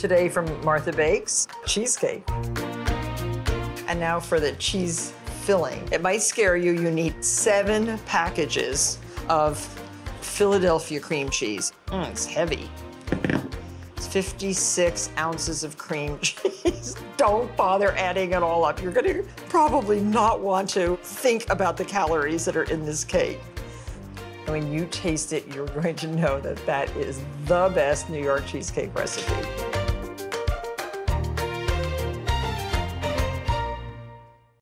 Today from Martha Bakes, cheesecake. And now for the cheese filling. It might scare you, you need seven packages of Philadelphia cream cheese. Mm, it's heavy. It's 56 ounces of cream cheese. Don't bother adding it all up. You're gonna probably not want to think about the calories that are in this cake. When you taste it, you're going to know that that is the best New York cheesecake recipe.